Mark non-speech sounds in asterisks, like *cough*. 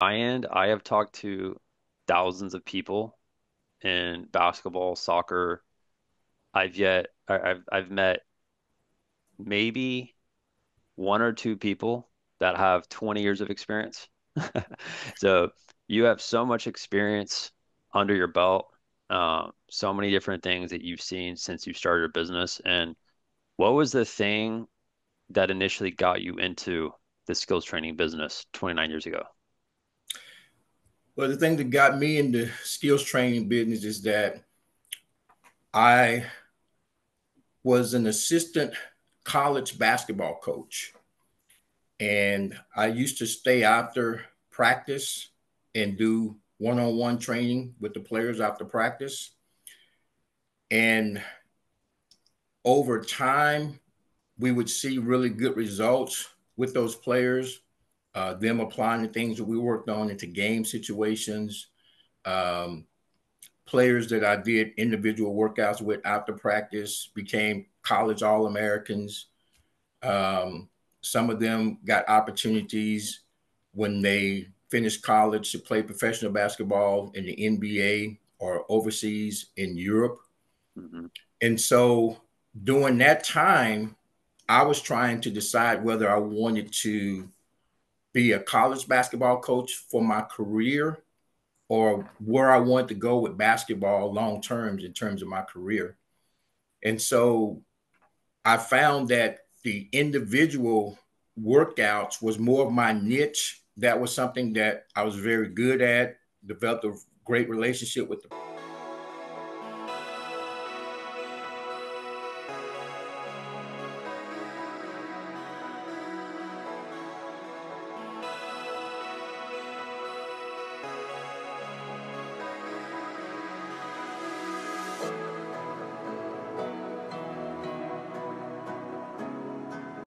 my end, I have talked to thousands of people in basketball, soccer. I've yet I've I've met maybe one or two people that have 20 years of experience. *laughs* So you have so much experience under your belt, uh, so many different things that you've seen since you started your business. And what was the thing that initially got you into the skills training business 29 years ago? Well, the thing that got me into skills training business is that I was an assistant college basketball coach. And I used to stay after practice and do one on one training with the players after practice. And over time, we would see really good results with those players, uh, them applying the things that we worked on into game situations. Um, players that I did individual workouts with after practice became college All Americans. Um, some of them got opportunities when they finished college to play professional basketball in the NBA or overseas in Europe. Mm-hmm. And so during that time, I was trying to decide whether I wanted to be a college basketball coach for my career or where I want to go with basketball long terms in terms of my career. And so I found that the individual workouts was more of my niche. That was something that I was very good at, developed a great relationship with the